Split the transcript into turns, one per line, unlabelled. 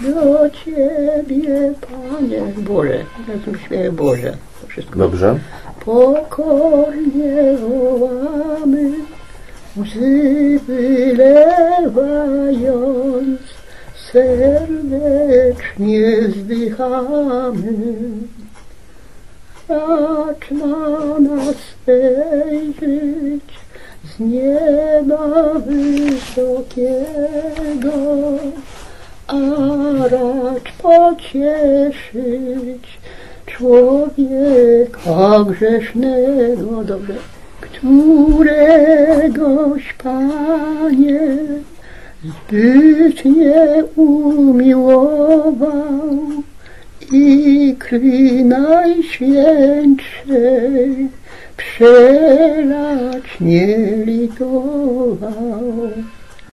do Ciebie, Panie. Boże, razem śpieję Boże. To wszystko.
Dobrze.
Pokornie wołamy, łzy wylewając, serdecznie zdychamy. Racz na nas spojrzeć z nieba wysokiego, racz pocieszyć człowieka grzesznego, dobrze, któregoś Panie zbytnie umiłował i krwi najświętszej przelać nie litował.